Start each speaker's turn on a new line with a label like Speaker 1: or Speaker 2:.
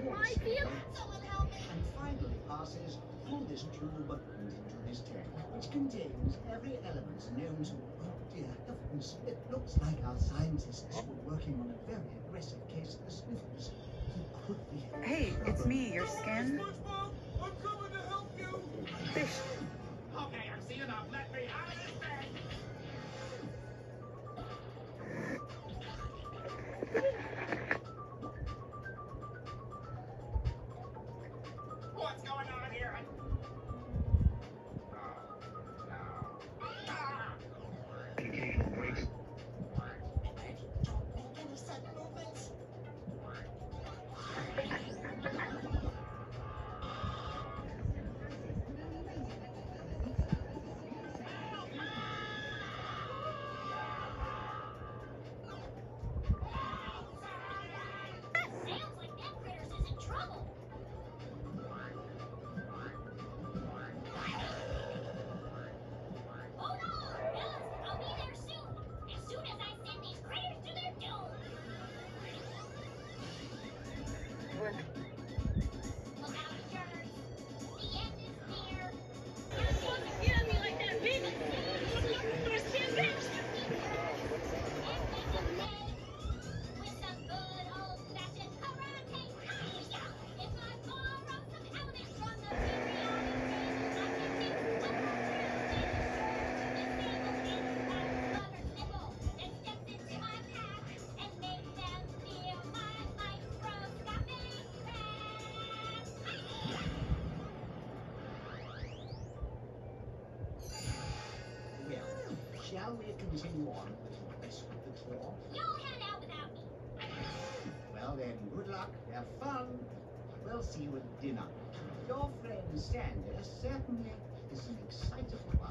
Speaker 1: field?
Speaker 2: Someone
Speaker 3: and finally passes through this tube into this tank, which contains every element known to. Oh dear heavens! It looks like our scientists were working on a very aggressive case of the sniffles.
Speaker 4: Hey, it's me, your skin. Fish.
Speaker 1: Sounds
Speaker 3: shall we continue on with the rest of the tour?
Speaker 1: You'll head out without me.
Speaker 3: Well then, good luck, have fun. We'll see you at dinner. Your friend Sanders certainly is an excitable one.